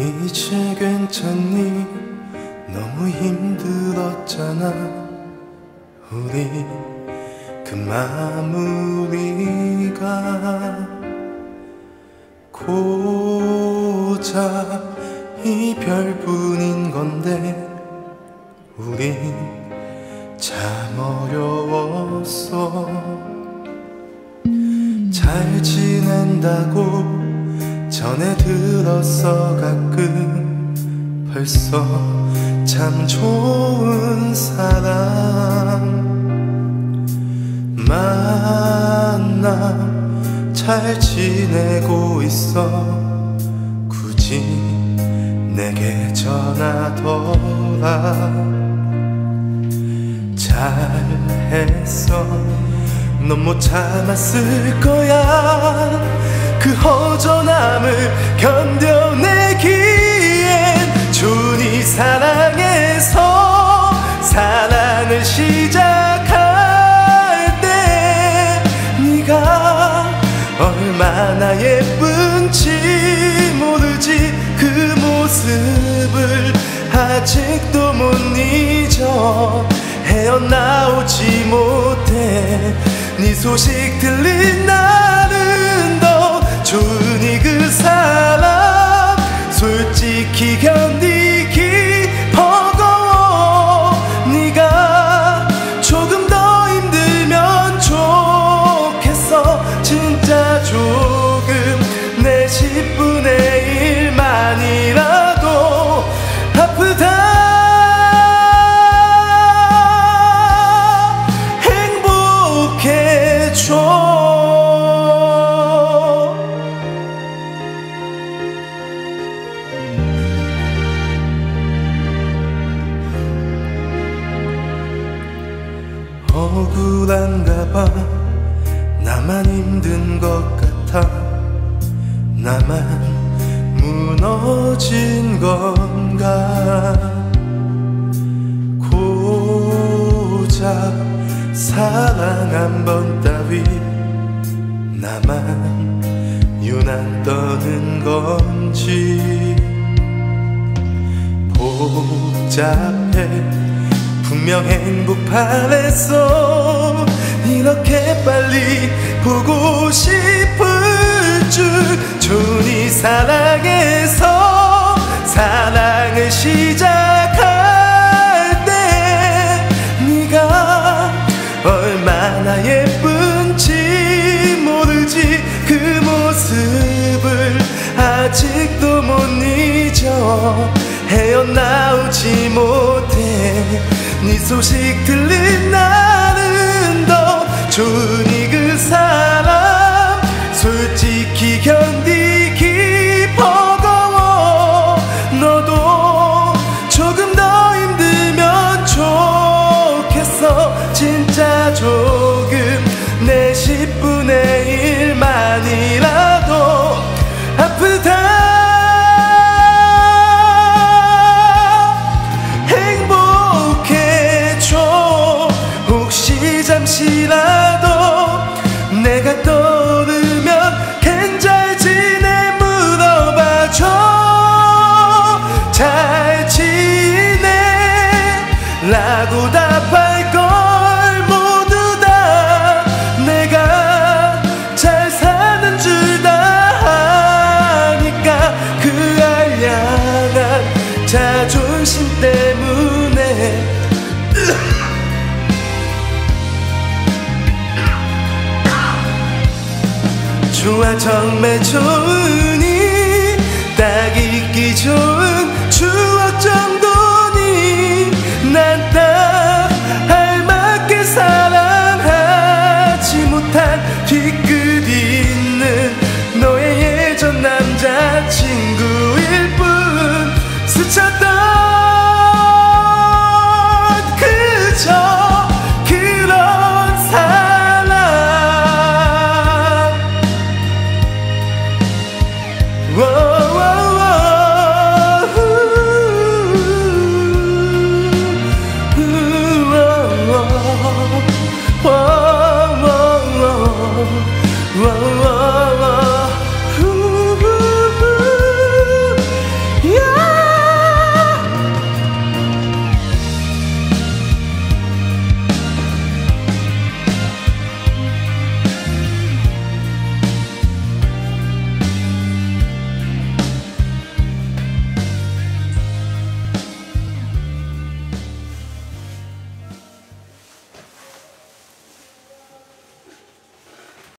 이제 괜찮니? 너무 힘들었잖아. 우리 그 마무리가 고작 이별뿐인 건데 우리 참 어려웠어. 잘 지낸다고 전에 들었어 가끔 벌써 참 좋은 사람 만나 잘 지내고 있어. 굳이 내게 전하더라. 잘했어 넌 못 참았을 거야 그 허전함을 견뎌내기엔 준이 사랑해서 사랑을 시작할 때 네가 얼마나 예쁜지 모르지 그 모습을 아직도 못 잊어 헤어나오지 못해 네 소식 들린 나는 아프다. 행복해져 억울한가 봐. 나만 힘든 것 같아. 나만 무너진 건가? 고작 사랑 한 번 따위. 나만 유난 떠는 건지. 복잡해. 분명 행복 바랬어. 이렇게 빨리 보고 싶을 줄. 존이 사랑 못 잊어 헤어나오지 못해. 네 소식 들린 나는 더 좋으니 그 사람 자존심 때문에. 좋아 정말 좋아